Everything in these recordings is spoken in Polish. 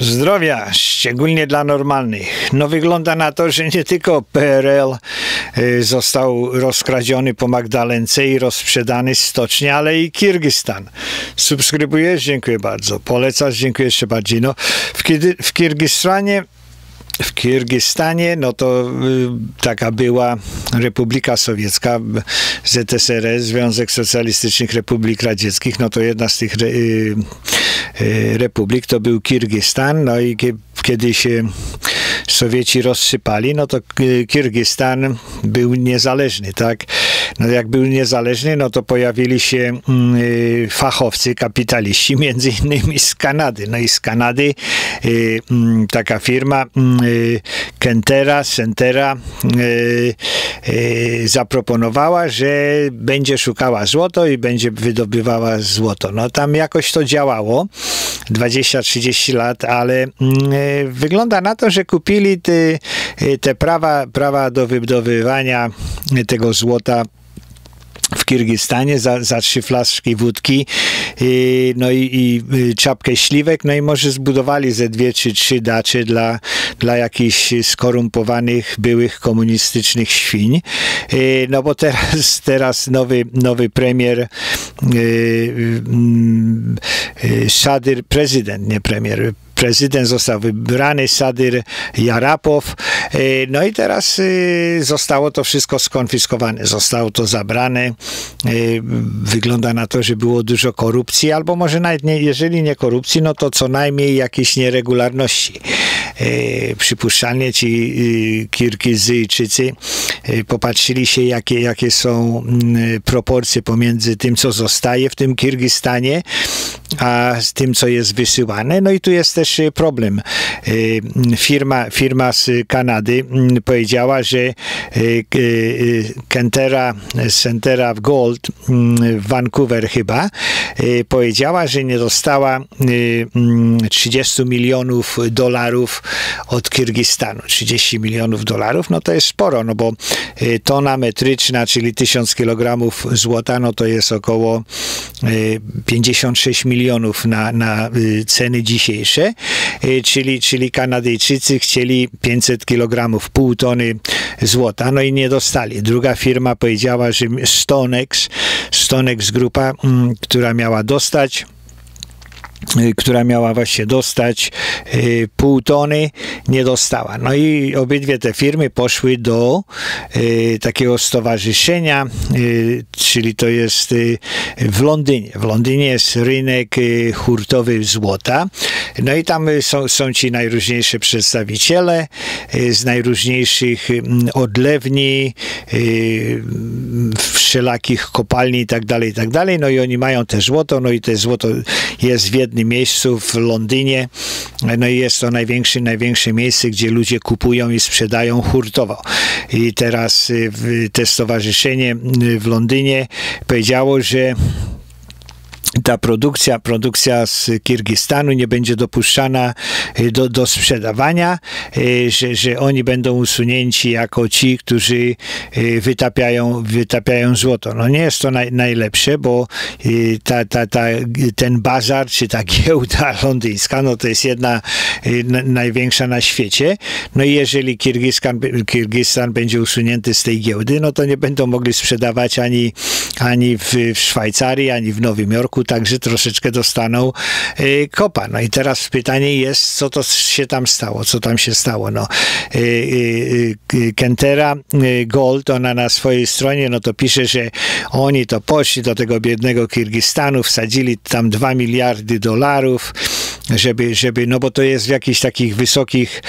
Zdrowia, szczególnie dla normalnych. No wygląda na to, że nie tylko PRL y, został rozkradziony po Magdalence i rozsprzedany stocznie, ale i Kirgistan. Subskrybujesz? Dziękuję bardzo. Polecasz? Dziękuję jeszcze bardziej. No, w, w Kirgistanie w Kirgistanie, no to y, taka była Republika Sowiecka, ZSRS, Związek Socjalistycznych Republik Radzieckich, no to jedna z tych y, republik to był Kirgistan, no i kiedy się Sowieci rozsypali, no to Kirgistan był niezależny, tak? No jak był niezależny, no to pojawili się mm, y, fachowcy, kapitaliści, między innymi z Kanady. No i z Kanady y, mm, taka firma mm, y, Kentera, Centera zaproponowała, że będzie szukała złoto i będzie wydobywała złoto. No tam jakoś to działało. 20-30 lat, ale wygląda na to, że kupili te, te prawa, prawa do wydobywania tego złota Kirgistanie za, za trzy flaszki wódki i, no i, i, czapkę śliwek, no i może zbudowali ze dwie czy trzy dacze dla, dla jakichś skorumpowanych byłych komunistycznych świń. I, no bo teraz, teraz nowy, nowy premier y, Szadyr, prezydent, nie premier, prezydent został wybrany, Sadyr Jarapow, e, no i teraz e, zostało to wszystko skonfiskowane, zostało to zabrane. E, wygląda na to, że było dużo korupcji, albo może nawet nie, jeżeli nie korupcji, no to co najmniej jakieś nieregularności. Przypuszczalnie ci Kirgizyjczycy popatrzyli się, jakie, jakie są mm, proporcje pomiędzy tym, co zostaje w tym Kirgistanie, a z tym, co jest wysyłane. No i tu jest też problem. Firma, firma z Kanady powiedziała, że Kentera, Centera of Gold w Vancouver chyba powiedziała, że nie dostała 30 mm, milionów dolarów od Kirgistanu. 30 milionów dolarów, no to jest sporo, no bo tona metryczna, czyli 1000 kilogramów złota, no to jest około 56 milionów milionów na, na y, ceny dzisiejsze, y, czyli, czyli Kanadyjczycy chcieli 500 kg, pół tony złota, no i nie dostali. Druga firma powiedziała, że Stonex, Stonex grupa, mm, która miała dostać Y, która miała właśnie dostać y, pół tony, nie dostała. No i obydwie te firmy poszły do y, takiego stowarzyszenia, czyli to jest w Londynie. W Londynie jest rynek hurtowy złota. No i tam są, są ci najróżniejsze przedstawiciele z najróżniejszych odlewni, wszelakich kopalni i tak dalej, i tak dalej. No i oni mają te złoto, no i te złoto jest w jednym miejscu w Londynie. No i jest to największe, największe miejsce, gdzie ludzie kupują i sprzedają hurtowo. I teraz y, te stowarzyszenie y, w Londynie powiedziało, że ta produkcja, produkcja z Kirgistanu nie będzie dopuszczana y, do, do sprzedawania, y, że, że oni będą usunięci jako ci, którzy y, wytapiają, wytapiają złoto. No nie jest to naj, najlepsze, bo ta, ta, ta, ten bazar, czy ta giełda londyńska, no to jest jedna największa na świecie. No i jeżeli Kirgistan, Kirgistan będzie usunięty z tej giełdy, no to nie będą mogli sprzedawać ani, ani w, w Szwajcarii, ani w Nowym Jorku, także troszeczkę dostaną y, kopa. No i teraz pytanie jest, co to się tam stało, co tam się stało. No, y, y, Kentera Gold, ona na swojej stronie, no to pisze, że oni to poszli do tego biednego Kirgistanu, wsadzili tam 2 miliardy dolarów, żeby, żeby, no bo to jest w jakichś takich wysokich,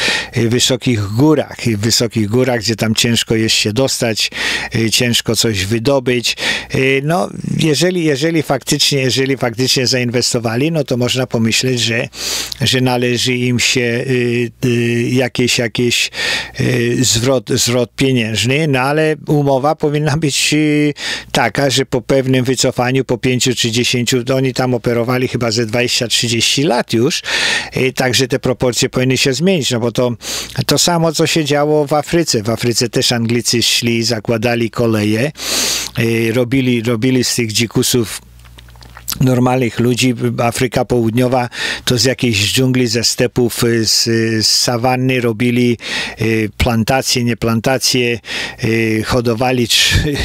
wysokich górach, i wysokich górach, gdzie tam ciężko jest się dostać, ciężko coś wydobyć. No, jeżeli, jeżeli faktycznie, jeżeli faktycznie zainwestowali, no to można pomyśleć, że, że należy im się y, y, jakieś, jakieś y, zwrot, zwrot pieniężny, no ale umowa powinna być taka, że po pewnym wycofaniu, po 5 czy 10, to oni tam operowali chyba ze 20-30 lat już, także te proporcje powinny się zmienić, no bo to, to samo, co się działo w Afryce. W Afryce też Anglicy szli, zakładali koleje, robili, robili z tych dzikusów normalnych ludzi. Afryka Południowa to z jakiejś dżungli, ze stepów, y, z, z sawanny robili y, plantacje, nie plantacje, y, hodowali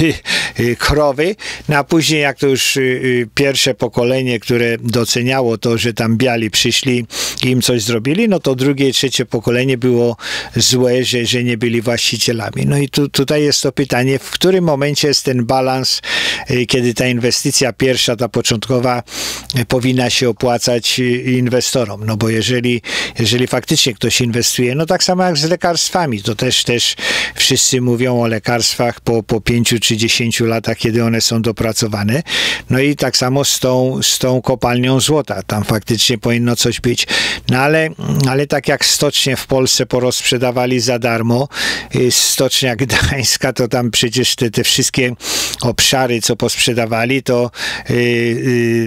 krowy, no a później jak to już pierwsze pokolenie, które doceniało to, że tam biali przyszli i im coś zrobili, no to drugie trzecie pokolenie było złe, że, że nie byli właścicielami. No i tu, tutaj jest to pytanie, w którym momencie jest ten balans, kiedy ta inwestycja pierwsza, ta początkowa powinna się opłacać inwestorom, no bo jeżeli, jeżeli faktycznie ktoś inwestuje, no tak samo jak z lekarstwami, to też, też wszyscy mówią o lekarstwach po, po 5 czy 10 latach, kiedy one są dopracowane, no i tak samo z tą, z tą kopalnią złota, tam faktycznie powinno coś być, no ale, ale tak jak stocznie w Polsce porozprzedawali za darmo, y, stocznia gdańska, to tam przecież te, te wszystkie obszary, co posprzedawali, to yy,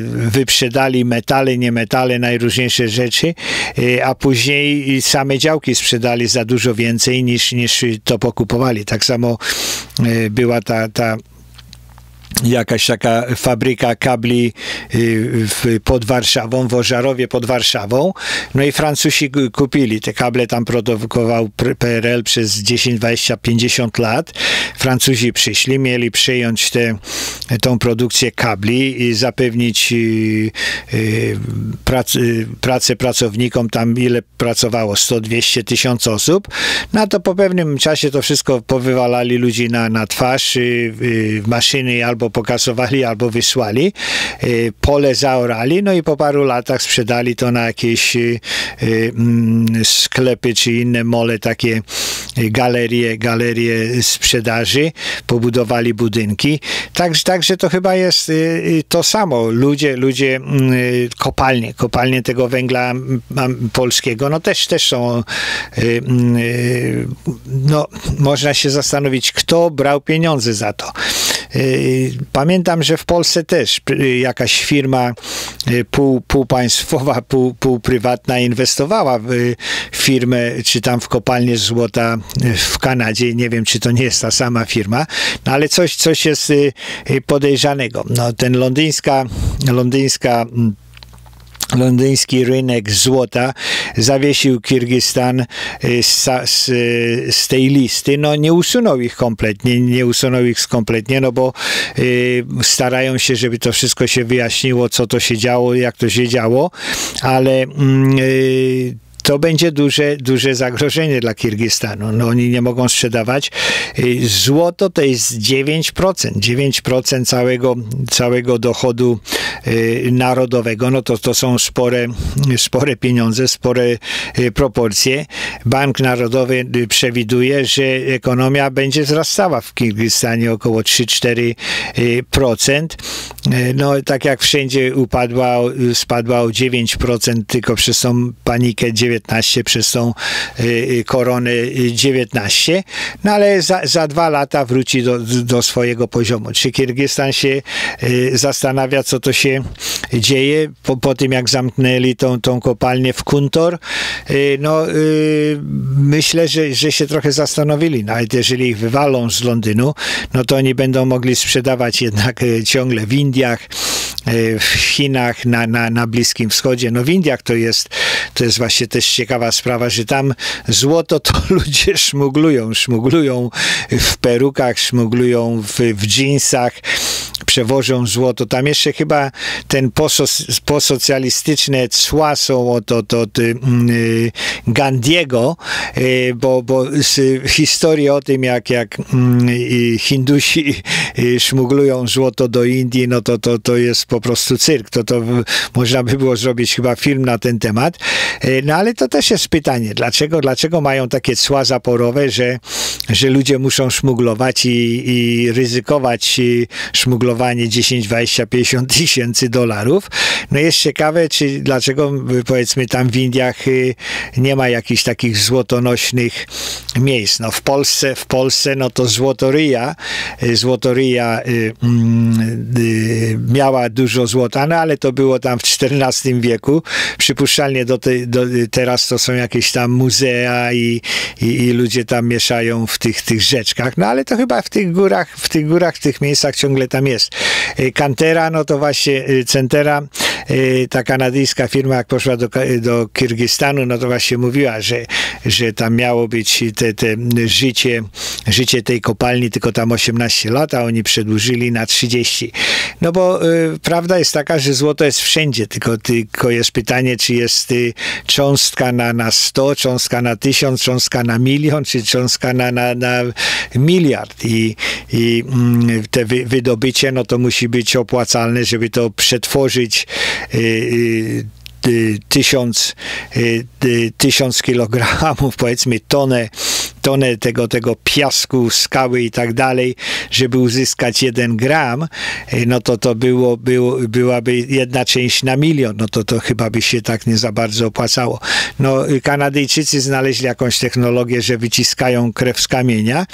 wyprzedali metale, nie metale, najróżniejsze rzeczy, y, a później same działki sprzedali za dużo więcej niż, niż to pokupowali. Tak samo y, była ta, ta jakaś taka fabryka kabli y, pod Warszawą, w Ożarowie pod Warszawą. No i Francuzi kupili. Te kable tam produkował PRL przez 10, 20, 50 lat. Francuzi przyszli, mieli przejąć tę tą produkcję kabli i zapewnić y, y, prac, pracę pracownikom tam ile pracowało 100, 200 tysiąc osób. No to po pewnym czasie to wszystko powywalali ludzi na, na twarz, maszyny albo albo pokasowali, albo wysłali. Y, pole zaorali, no i po paru latach sprzedali to na jakieś y, y, mm, sklepy czy inne mole, takie galerie, galerie sprzedaży, pobudowali budynki. Także, także to chyba jest to samo. Ludzie, ludzie mm, kopalnie, kopalnie tego węgla polskiego, no też, też są mm, no, można się zastanowić, kto brał pieniądze za to. Pamiętam, że w Polsce też jakaś firma y, pół, półpaństwowa, pół, półprywatna inwestowała w firmę, czy tam w kopalnię złota w Kanadzie. Nie wiem, czy to nie jest ta sama firma, no ale coś, coś jest y, y, podejrzanego. No, ten londyńska, londyńska mm, londyński rynek złota zawiesił Kirgistan y, z, z, z, tej listy. No nie usunął ich kompletnie, nie usunął ich kompletnie, no bo y, starają się, żeby to wszystko się wyjaśniło, co to się działo, jak to się działo, ale mm, y, to będzie duże, duże zagrożenie dla Kirgistanu. No, oni nie mogą sprzedawać. Y, złoto to jest 9%, 9% całego, całego dochodu y, narodowego. No to, to są spore, spore pieniądze, spore y, proporcje. Bank Narodowy przewiduje, że ekonomia będzie wzrastała w Kirgistanie około 3-4%. No tak jak wszędzie upadła, spadła o 9% tylko przez tą panikę 9 19 przez tą y, y, koronę 19, y, no ale za, za dwa lata wróci do, do swojego poziomu. Czy Kirgistan się zastanawia, co to się dzieje po, po tym, jak zamknęli tą, tą kopalnię w Kuntor? No, myślę, że, że się trochę zastanowili. Nawet jeżeli ich wywalą z Londynu, no to oni będą mogli sprzedawać jednak ciągle w Indiach, w Chinach, na, na, na Bliskim Wschodzie. No w Indiach to jest, to jest właśnie też ciekawa sprawa, że tam złoto to ludzie szmuglują. Szmuglują w perukach, szmuglują w, w jeansach, przewożą złoto. Tam jeszcze chyba ten posos, posocjalistyczne cła są od, od, od y, Gandiego, y, bo, bo historie o tym, jak, jak y, Hindusi y, szmuglują złoto do Indii, no to, to, to jest po prostu cyrk. To, to można by było zrobić chyba film na ten temat. Y, no ale to też jest pytanie, dlaczego, dlaczego mają takie cła zaporowe, że, że ludzie muszą szmuglować i, i ryzykować szmuglowanie 10, 20, 50 tysięcy dolarów. No jest ciekawe, czy dlaczego powiedzmy tam w Indiach y, nie ma jakichś takich złotonośnych miejsc. No w Polsce, w Polsce no to złotoryja, y, złotoryja mm, miała dużo złota, no ale to było tam w XIV wieku. Przypuszczalnie do, te, do teraz to są jakieś tam muzea i, i, i, ludzie tam mieszają w tych, tych rzeczkach, no ale to chyba w tych górach, w tych górach, w tych miejscach ciągle tam jest. Kantera, no to właśnie Centera, ta kanadyjska firma, jak poszła do, do Kirgistanu, no to właśnie mówiła, że, że tam miało być te, te życie, życie tej kopalni tylko tam 18 lat, a oni przedłużyli na 30. No bo y, prawda jest taka, że złoto jest wszędzie, tylko, tylko jest pytanie, czy jest y, cząstka na, na 100, cząstka na 1000, cząstka na milion, czy cząstka na, na, na miliard. I, i mm, te wy, wydobycie, no to musi być opłacalne, żeby to przetworzyć y, y tysiąc, y, y, tysiąc kilogramów, powiedzmy tonę, tonę tego, tego piasku, skały i tak dalej, żeby uzyskać jeden gram, y, no to to było, było, byłaby jedna część na milion, no to to chyba by się tak nie za bardzo opłacało. No Kanadyjczycy znaleźli jakąś technologię, że wyciskają krew z kamienia,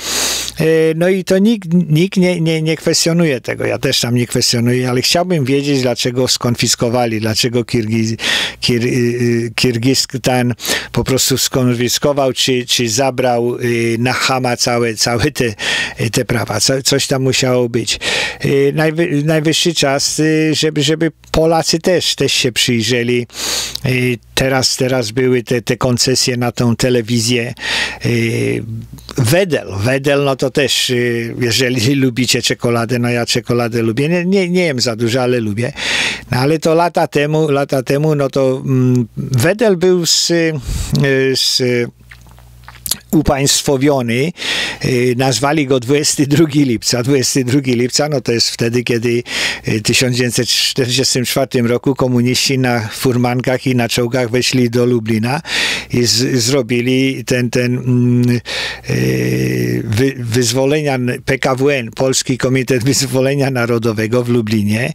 no i to nikt, nikt nie, nie, nie kwestionuje tego. Ja też tam nie kwestionuję, ale chciałbym wiedzieć, dlaczego skonfiskowali, dlaczego Kirgiz, Kir, y, y, Kirgistan po prostu skonfiskował, czy, czy zabrał y, na Hama całe, całe te, te prawa. Co, coś tam musiało być. Najwy, najwyższy czas, żeby, żeby Polacy też, też się przyjrzeli. Teraz, teraz były te, te koncesje na tą telewizję. Wedel, Wedel, no to też, jeżeli lubicie czekoladę, no ja czekoladę lubię. Nie, nie, nie jem za dużo, ale lubię. No ale to lata temu, lata temu, no to mm, Wedel był z, y, z upaństwowiony. Y, nazwali go 22 lipca. 22 lipca no to jest wtedy, kiedy w 1944 roku komuniści na furmankach i na czołgach weszli do Lublina i z, zrobili ten, ten mm, y, wy, wyzwolenia PKWN, Polski Komitet Wyzwolenia Narodowego w Lublinie.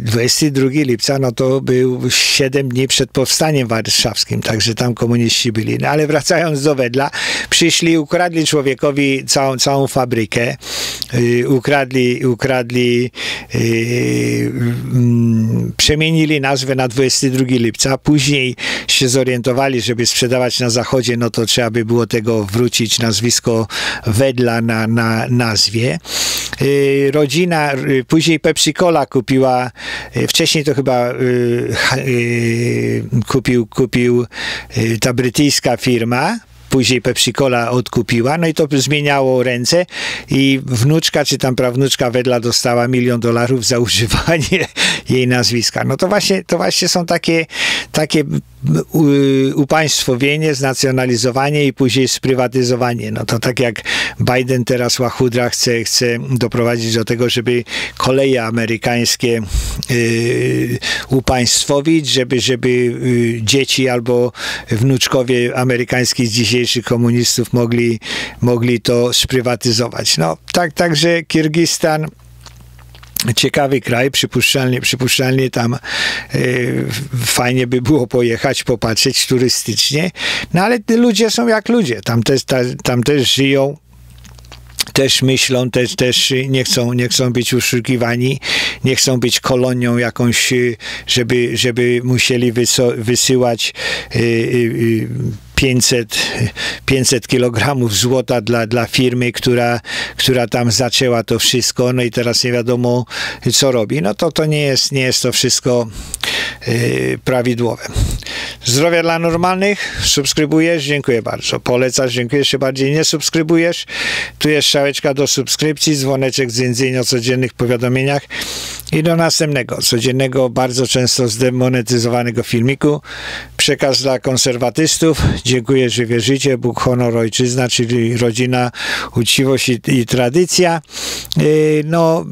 22 y, lipca, no to był 7 dni przed powstaniem warszawskim, także tam komuniści byli. No ale wracając do Wedla, przyszli, ukradli człowiekowi całą, całą fabrykę, yy, ukradli, ukradli yy, przemienili nazwę na 22 lipca, później się zorientowali, żeby sprzedawać na zachodzie, no to trzeba by było tego wrócić nazwisko Wedla na, na nazwie. Y, rodzina, y, później Pepsi Cola kupiła, y, wcześniej to chyba kupił, kupił ta brytyjska firma, później Pepsi Cola odkupiła, no i to zmieniało ręce i wnuczka, czy tam prawnuczka Wedla dostała milion dolarów za używanie jej nazwiska. No to właśnie, to właśnie są takie, takie upaństwowienie, znacjonalizowanie i później sprywatyzowanie. No to tak jak Biden teraz łachudra chce, chce doprowadzić do tego, żeby koleje amerykańskie y, upaństwowić, żeby, żeby y, dzieci albo wnuczkowie amerykańskich dzisiejszych komunistów mogli, mogli to sprywatyzować. No tak, także Kirgistan ciekawy kraj, przypuszczalnie, przypuszczalnie tam y, fajnie by było pojechać, popatrzeć turystycznie, no ale ludzie są jak ludzie, tam też, ta, tam też żyją też myślą, też, też nie, chcą, nie chcą być oszukiwani, nie chcą być kolonią jakąś, żeby, żeby musieli wysyłać y, y, 500, 500 kilogramów złota dla, dla firmy, która, która tam zaczęła to wszystko, no i teraz nie wiadomo, co robi. No to to nie jest, nie jest to wszystko prawidłowe. Zdrowia dla normalnych, subskrybujesz, dziękuję bardzo. Polecasz, dziękuję, jeszcze bardziej nie subskrybujesz. Tu jest szałeczka do subskrypcji, dzwoneczek z o codziennych powiadomieniach i do następnego, codziennego, bardzo często zdemonetyzowanego filmiku. Przekaz dla konserwatystów. Dziękuję, że wierzycie. Bóg, honor, ojczyzna, czyli rodzina, uczciwość i, i tradycja. Yy, no,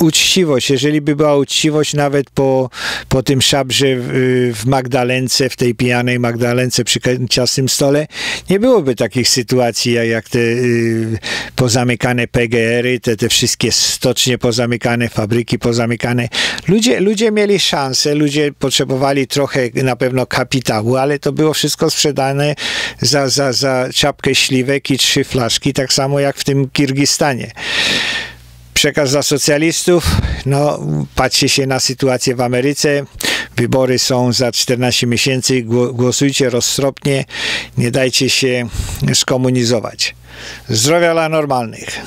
uczciwość. Jeżeli by była uczciwość nawet po, po tym szabrze w, w Magdalence, w tej pijanej Magdalence przy ciasnym stole, nie byłoby takich sytuacji jak, jak te yy, pozamykane PGR-y, te, te wszystkie stocznie pozamykane, fabryki pozamykane. Ludzie, ludzie mieli szansę, ludzie potrzebowali trochę na pewno ale to było wszystko sprzedane za, za, za czapkę śliwek i trzy flaszki, tak samo jak w tym Kirgistanie. Przekaz dla socjalistów, no patrzcie się na sytuację w Ameryce, wybory są za 14 miesięcy, głosujcie roztropnie, nie dajcie się skomunizować. Zdrowia dla normalnych.